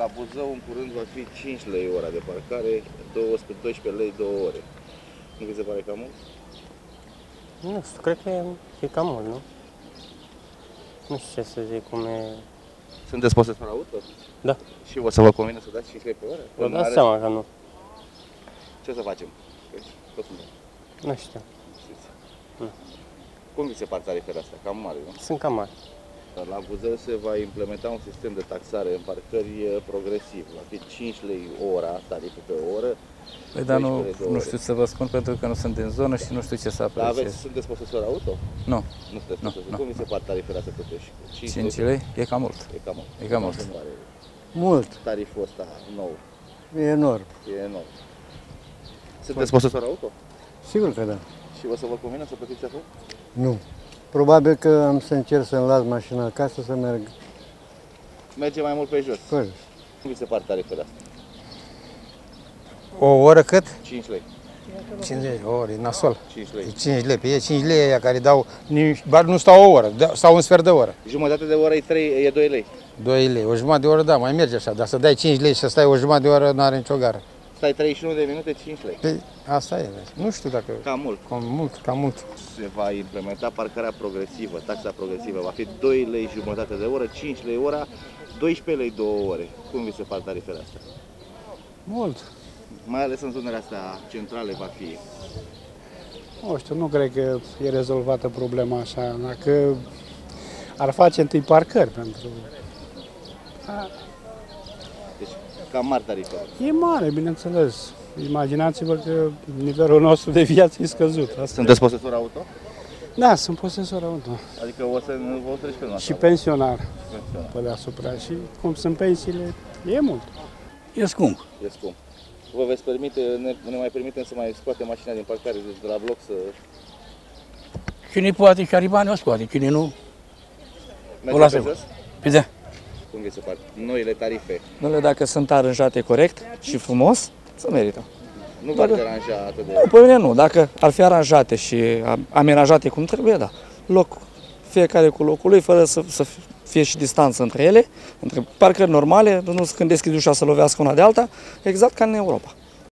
La Buzău, în curând, va fi 5 lei ora de parcare, 12, 12 lei 2 ore. Nu vi se pare cam mult? Nu știu, cred că e, e cam mult, nu? Nu știu ce să zic, cum e... Sunteți posesor auto? Da. Și o să vă convine să dați 5 lei pe oră? Vă În dați are- seama că nu. Ce să facem? Deci, tot suntem. Nu știu. știți. Nu. Cum vi se par tarifele astea? Cam mari, nu? Sunt cam mari. La Buzău se va implementa un sistem de taxare în parcări eh, progresiv. Va fi 5 lei ora, tariful pe oră. Păi, dar nu, 12 de nu ore. știu să vă spun pentru că nu sunt din zonă și nu știu ce să Dar aveți, apreciez. sunteți posesor auto? Nu, Nu sunteți Nu, posesor. nu, Cum vi se par tarifele astea totuși? 5 lei e cam mult. E cam mult. E cam mult. Nu are Mult, tariful ăsta nou. e enorm. E enorm. Sunteți posesor auto? Sigur că da. Și o să vă convine să plătiți acum? Nu. Probabil că am să încerc să-mi las mașina acasă să merg Merge mai mult pe jos. fără. Cum vi se par tarifele astea? O oră cât? 5 lei. 50 o oră, e nasol. 5 lei. E 5 lei, pe e 5 lei aia care dau, nici, bar nu stau o oră, da- stau un sfert de oră. Jumătate de oră e, 3, e 2 lei. 2 lei, o jumătate de oră, da, mai merge așa, dar să dai 5 lei și să stai o jumătate de oră, nu are nicio gară. Stai 31 de minute, 5 lei. Păi, asta e, vezi. nu știu dacă, Cam mult. cam mult, cam mult. Se va implementa parcarea progresivă, taxa progresivă. Va fi 2 lei jumătate de oră, 5 lei ora, 12 lei 2 ore. Cum vi se par tarifele astea? Mult. Mai ales în zonele astea centrale va fi. Nu știu, nu cred că e rezolvată problema așa. Dacă ar face întâi parcări pentru... Deci cam mari tarifele. E mare, bineînțeles. Imaginați-vă că nivelul nostru de viață e scăzut. Asta Sunteți posesor auto? Da, sunt posesor auto. Adică o să nu vă oprești pe noastră. Și pensionar pe deasupra. Și cum sunt pensiile, e mult. E scump. E scump. Vă veți permite, ne, ne mai permitem să mai scoatem mașina din parcare, deci de la bloc să Cine poate și are bani, o scoate. Cine nu, o mergem lasă. pe jos? Păi da. Cum vi se par? Noile tarife. Domnule, dacă sunt aranjate corect și frumos, să merită. Nu v-ar deranja atât de... Nu, pe mine nu. Dacă ar fi aranjate și am- amenajate cum trebuie, da. Loc, fiecare cu locul lui, fără să, să fie și distanță între ele, între parcări normale, nu când deschid ușa să lovească una de alta, exact ca în Europa.